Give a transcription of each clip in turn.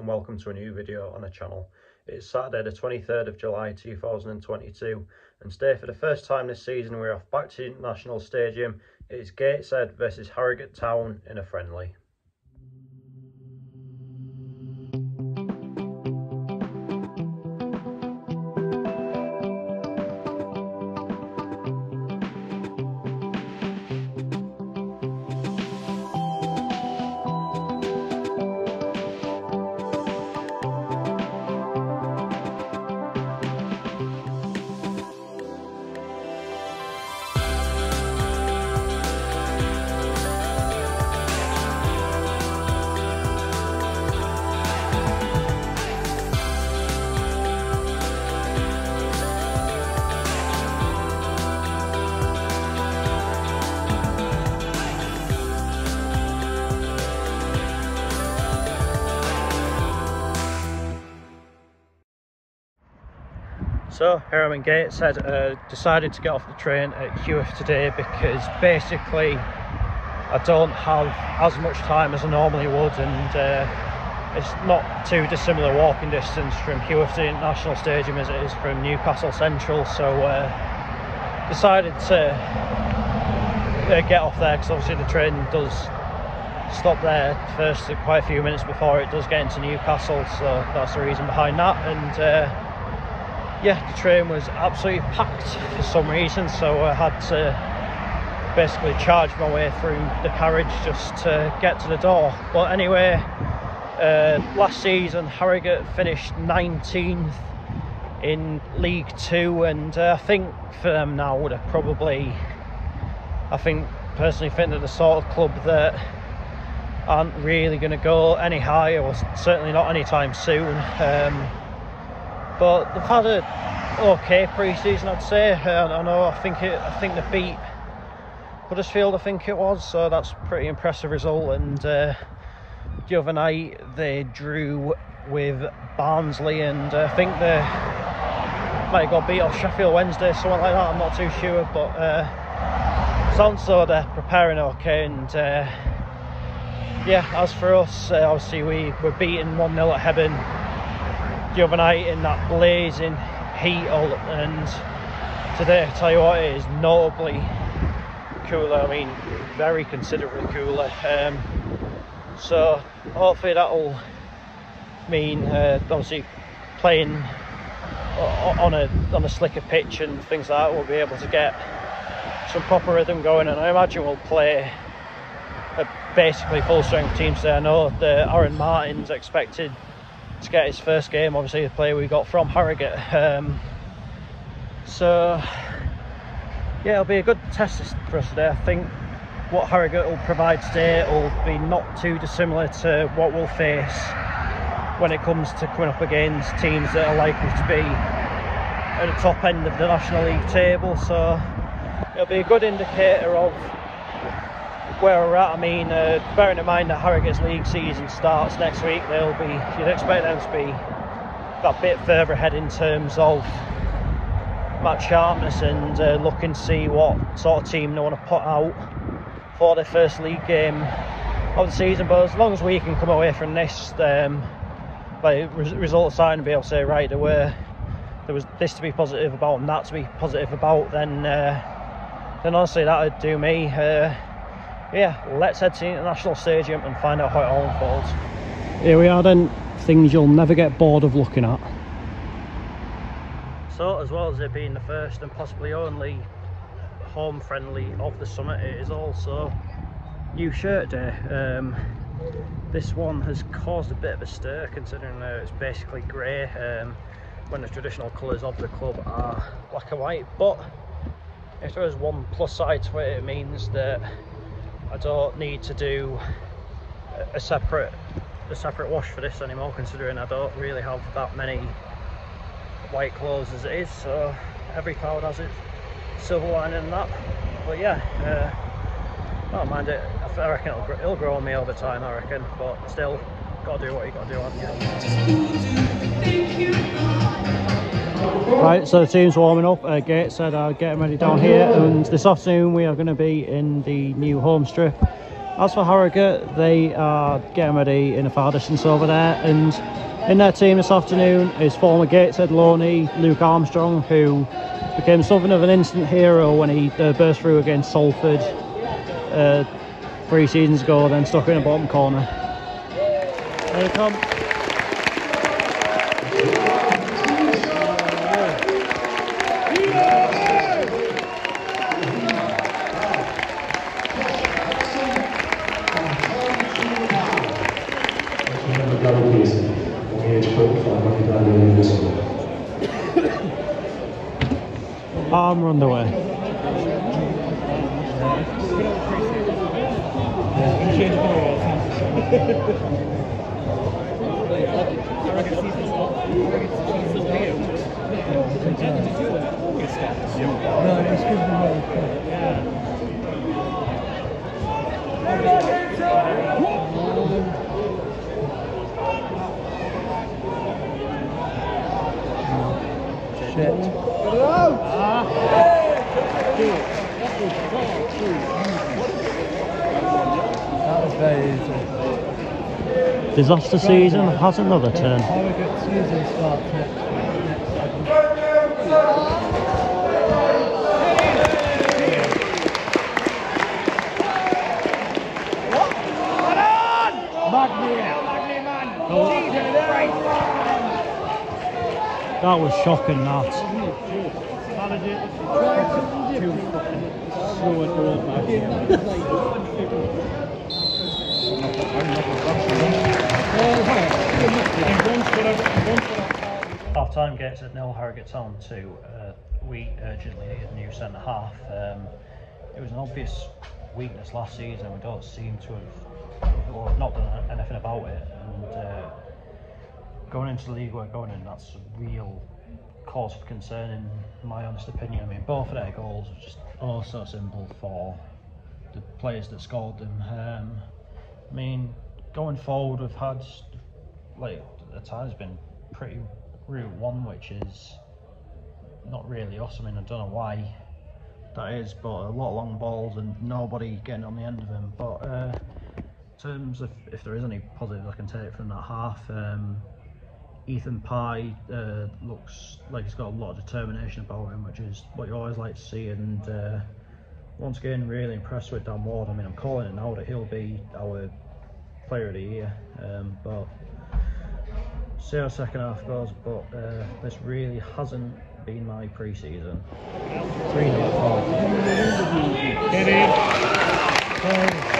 and welcome to a new video on the channel. It's Saturday the 23rd of July 2022 and today for the first time this season we're off back to the International Stadium. It's Gateshead versus Harrogate Town in a friendly. So here I'm in Gateshead, uh, decided to get off the train at Heworth today because basically I don't have as much time as I normally would and uh, it's not too dissimilar walking distance from Heworth to International Stadium as it is from Newcastle Central. So uh, decided to uh, get off there because obviously the train does stop there first quite a few minutes before it does get into Newcastle. So that's the reason behind that and uh, yeah, the train was absolutely packed for some reason, so I had to basically charge my way through the carriage just to get to the door. But anyway, uh, last season Harrogate finished 19th in League Two, and uh, I think for them now would have probably, I think personally think they're the sort of club that aren't really going to go any higher, or certainly not anytime soon. Um, but they've had a okay pre-season, I'd say. Uh, I know. I think it. I think they beat Huddersfield. I think it was. So that's pretty impressive result. And uh, the other night they drew with Barnsley, and uh, I think they might have got beat off Sheffield Wednesday, something like that. I'm not too sure, but uh, sounds so they're preparing okay. And uh, yeah, as for us, uh, obviously we were beaten one 0 at Hebburn the other night in that blazing heat all, and today I tell you what it is notably cooler I mean very considerably cooler. Um, so hopefully that'll mean uh, obviously playing on a on a slicker pitch and things like that we'll be able to get some proper rhythm going. And I imagine we'll play a basically full strength team today I know the Aaron Martin's expected to get his first game, obviously the player we got from Harrogate. Um, so yeah, it'll be a good test for us today. I think what Harrogate will provide today will be not too dissimilar to what we'll face when it comes to coming up against teams that are likely to be at the top end of the National League table. So it'll be a good indicator of where we're at. I mean, uh, bearing in mind that Harrogate's league season starts next week, they'll be you'd expect them to be that bit further ahead in terms of match sharpness and uh, looking to see what sort of team they want to put out for their first league game of the season. But as long as we can come away from this, um, result aside, and be able to say right, there were there was this to be positive about and that to be positive about, then uh, then honestly that would do me. Uh, yeah, let's head to the International Stadium and find out how it all unfolds. Here we are then, things you'll never get bored of looking at. So as well as it being the first and possibly only home friendly of the summer, it is also new shirt day. Um, this one has caused a bit of a stir considering uh, it's basically grey um, when the traditional colours of the club are black and white but if there is one plus side to it it means that I don't need to do a separate a separate wash for this anymore considering I don't really have that many white clothes as it is so every cloud has its silver lining and that. But yeah uh, I don't mind it. I reckon it'll, it'll grow on me over time I reckon but still gotta do what you gotta do haven't you Right, so the team's warming up. Uh, Gateshead are getting ready down here, and this afternoon we are going to be in the new home strip as for Harrogate, they are getting ready in a far distance over there, and in their team this afternoon is former Gateshead Loney Luke Armstrong, who became something of an instant hero when he uh, burst through against Salford uh, three seasons ago, then stuck in the bottom corner. Here he comes. Arm on the way. That was very easy. Disaster season has another turn. That was shocking, that. Half time Gateshead nil, Harrogate Town 2. Uh, we urgently need a new centre half. Um, it was an obvious weakness last season. We don't seem to have or not done anything about it. And uh, going into the league we're going in, that's a real cause for concern, in my honest opinion. I mean, both of their goals are just oh so simple for the players that scored them. Um, I mean, going forward, we've had like the time's been pretty route one, which is not really us. I mean, I don't know why that is, but a lot of long balls and nobody getting on the end of them. But uh, in terms of if there is any positives I can take from that half, um, Ethan Pye uh, looks like he's got a lot of determination about him, which is what you always like to see. And uh, once again, really impressed with Dan Ward. I mean, I'm calling it now that he'll be our player of the year. Um, but see how second half goes. But uh, this really hasn't been my pre-season. Three 0 Well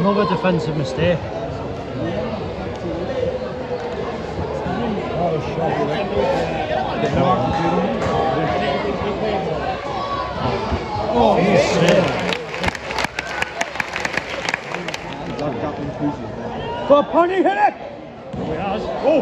Another defensive mistake. That was shocking. Oh, But Pony hit it! Full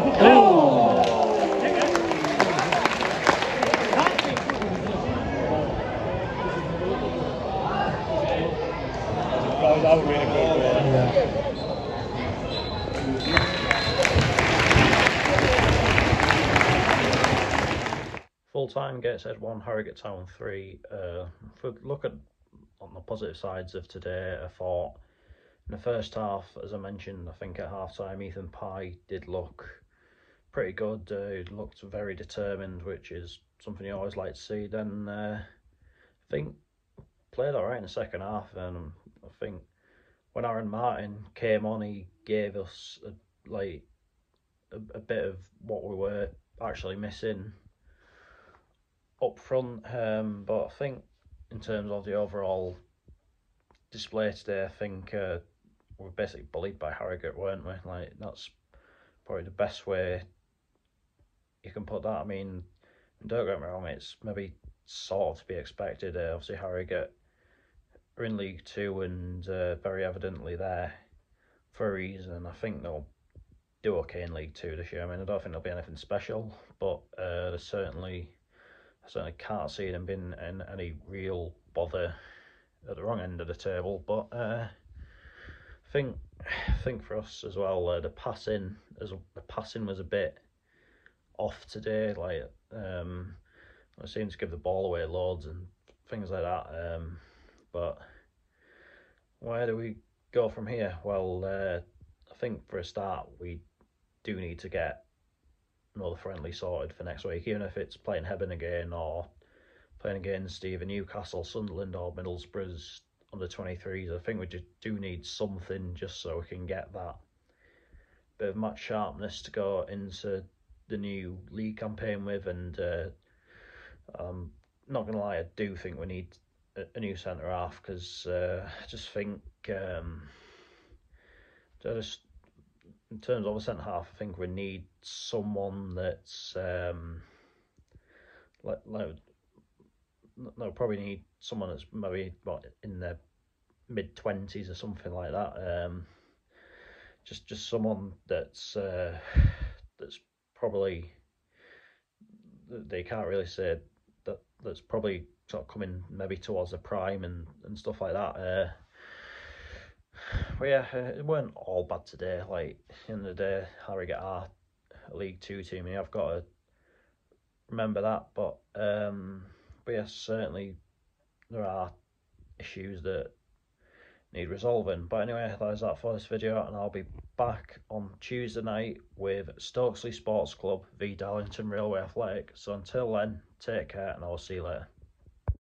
time Gateshead 1, Harrogate Town 3. Uh, if we look at on the positive sides of today, I thought in the first half, as I mentioned, I think at half time, Ethan Pye did look pretty good. Uh, he looked very determined, which is something you always like to see. Then uh, I think played all right in the second half, and I think when Aaron Martin came on, he gave us a, like a, a bit of what we were actually missing up front. Um, but I think in terms of the overall display today, I think uh, we were basically bullied by Harrogate, weren't we? Like that's probably the best way you can put that. I mean, don't get me wrong, it's maybe sort of to be expected. Uh, obviously, Harrogate are in League Two and uh, very evidently there for a reason. I think they'll do okay in League Two this year. I mean, I don't think there'll be anything special, but uh, certainly, I can't see them being in any real bother at the wrong end of the table. But uh, I think, think for us as well, uh, the passing as the passing was a bit off today. Like, um, I seem to give the ball away loads and things like that. Um, but where do we go from here? Well, uh, I think for a start, we do need to get another friendly sorted for next week, even if it's playing Hebburn again or playing against either Newcastle, Sunderland, or Middlesbrough's under 23s. I think we just do need something just so we can get that bit of match sharpness to go into the new league campaign with. And uh, I'm not going to lie, I do think we need a, a new centre half because uh, I just think. Um, I just in terms of a centre half, I think we need someone that's um, like, like no, probably need someone that's maybe what in their mid twenties or something like that. Um, just just someone that's uh, that's probably they can't really say that that's probably sort of coming maybe towards the prime and and stuff like that. Uh, yeah, it weren't all bad today. Like in the day, Harrogate are a League Two team, and I've got to remember that. But um, but yes, certainly there are issues that need resolving. But anyway, that is that for this video, and I'll be back on Tuesday night with Stokesley Sports Club v Darlington Railway Athletic. So until then, take care, and I'll see you later.